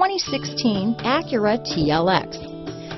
2016 Acura TLX.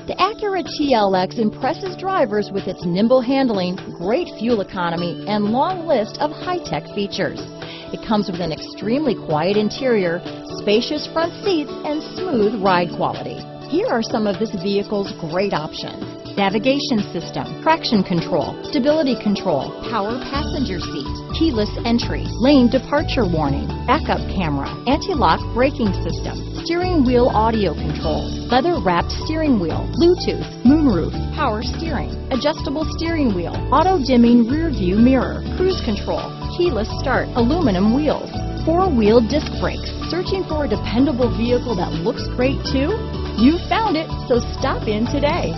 The Acura TLX impresses drivers with its nimble handling, great fuel economy, and long list of high-tech features. It comes with an extremely quiet interior, spacious front seats, and smooth ride quality. Here are some of this vehicle's great options. Navigation system, traction control, stability control, power passenger seat, keyless entry, lane departure warning, backup camera, anti-lock braking system, steering wheel audio controls, leather wrapped steering wheel, Bluetooth, moonroof, power steering, adjustable steering wheel, auto dimming rear view mirror, cruise control, keyless start, aluminum wheels, four wheel disc brakes. Searching for a dependable vehicle that looks great too? You found it, so stop in today.